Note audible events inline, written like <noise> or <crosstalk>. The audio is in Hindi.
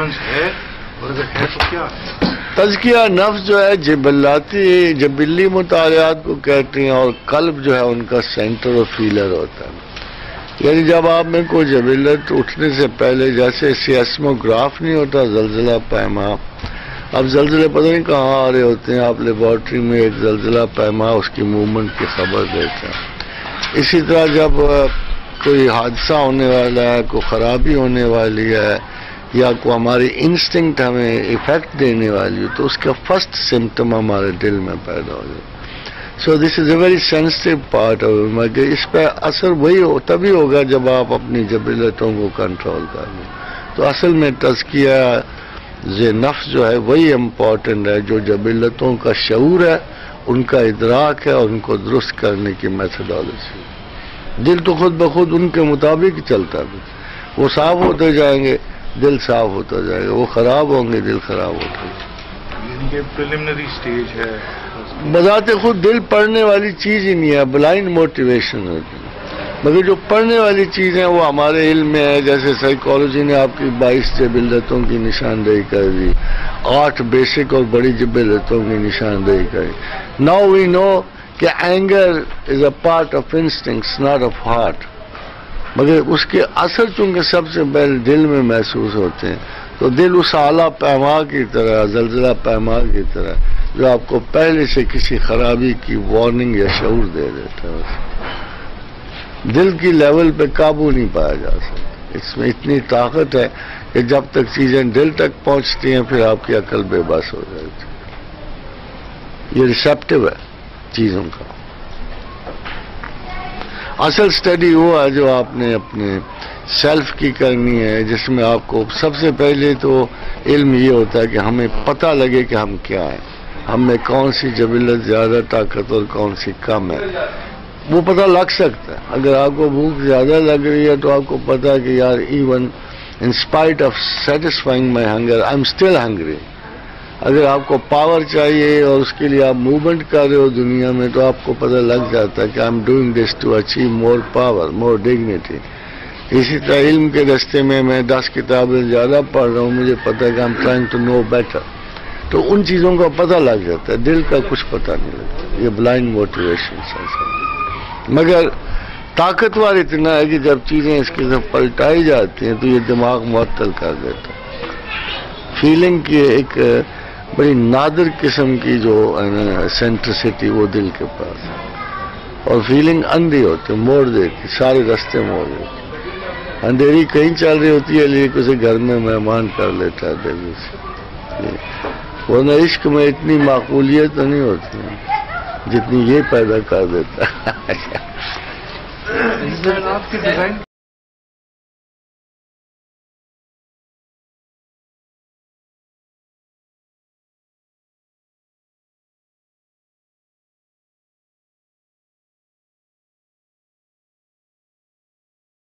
है तो तजकिया नफ्स जो है जबलाती जबिली मुतालियात को कहते हैं, और कल्ब जो है, उनका सेंटर और फीलर होता है। यानी जब आप में कोई जबिलत उठने से पहले, जैसे सियासमोग्राफ नहीं होता, जलजिला पैमा। अब जलजिले पता नहीं कहाँ आ रहे होते हैं, आप लेबॉर्ट्री में एक जलजिला पैमा, उसकी मूवमेंट की खबर देते हैं। इसी तरह जब कोई हादसा होने वाला है, कोई ख़राबी होने वाली है या को हमारी इंस्टिंक्ट हमें इफ़ेक्ट देने वाली हो तो उसका फ़र्स्ट सिम्टम हमारे दिल में पैदा हो जाए so this is a very sensitive part of इस पर असर वही हो, तभी होगा जब आप अपनी जबीलतों को कंट्रोल कर लें। तो असल में तस्किया जे नफ्स जो है, वही इम्पोर्टेंट है, जो जबीलतों का शूर है, उनका इदराक है, और उनको दुरुस्त करने की मैथडोलॉजी दिल तो खुद ब खुद उनके मुताबिक चलता है। वो साफ़ होते जाएँगे दिल साफ़ होता जाएगा। वो खराब होंगे दिल खराब होता जाएगा। प्रिलिमिनरी स्टेज है। बताते खुद दिल पढ़ने वाली चीज़ ही नहीं है ब्लाइंड मोटिवेशन होती है। मगर जो पढ़ने वाली चीज़ है वो हमारे इल्म में है। जैसे साइकोलॉजी ने आपकी बाईस जबिलतों की निशानदेही कर दी। आठ बेसिक और बड़ी जबिलतों की निशानदेही करी नाउ वी नो कि anger is a part of instinct not of heart मगर उसके असर चूँकि सबसे पहले दिल में महसूस होते हैं तो दिल उस आला पैमा की तरह, जलजिला पैमा की तरह, जो आपको पहले से किसी खराबी की वार्निंग या शूर दे देता है। दिल की लेवल पे काबू नहीं पाया जा सकता। इसमें इतनी ताकत है कि जब तक चीज़ें दिल तक पहुँचती हैं, फिर आपकी अकल बेबस हो जाती है। ये रिसेप्टिव है चीज़ों का। असल स्टडी वो है जो आपने अपने सेल्फ की करनी है, जिसमें आपको सबसे पहले तो इल्म ये होता है कि हमें पता लगे कि हम क्या हैं। हम में कौन सी जबिलत ज़्यादा ताकत और कौन सी कम है। वो पता लग सकता है। अगर आपको भूख ज़्यादा लग रही है तो आपको पता है कि यार even in spite of satisfying my hunger I am still hungry अगर आपको पावर चाहिए और उसके लिए आप मूवमेंट कर रहे हो दुनिया में तो आपको पता लग जाता है कि I am doing this to achieve more power more dignity इसी तरह इल्म के रस्ते में मैं दस किताबें ज़्यादा पढ़ रहा हूँ, मुझे पता है कि I am trying to know better तो उन चीज़ों का पता लग जाता है, दिल का कुछ पता नहीं लगता। ये ब्लाइंड मोटिवेशन मगर ताकतवर इतना है कि जब चीज़ें इसके साथ पलटाई जाती हैं तो ये दिमाग मुअत्तल कर देता है। फीलिंग की एक बड़ी नादर किस्म की जो सेंट्रिसिटी वो दिल के पास। और फीलिंग अंधी होती, मोड़ देती, सारे रास्ते मोड़ देती। अंधेरी कहीं चल रही होती है, लेकिन किसी घर में मेहमान कर लेता है दिल्ली से। वरना इश्क में इतनी माकूलियत तो नहीं होती, जितनी ये पैदा कर देता है। <laughs>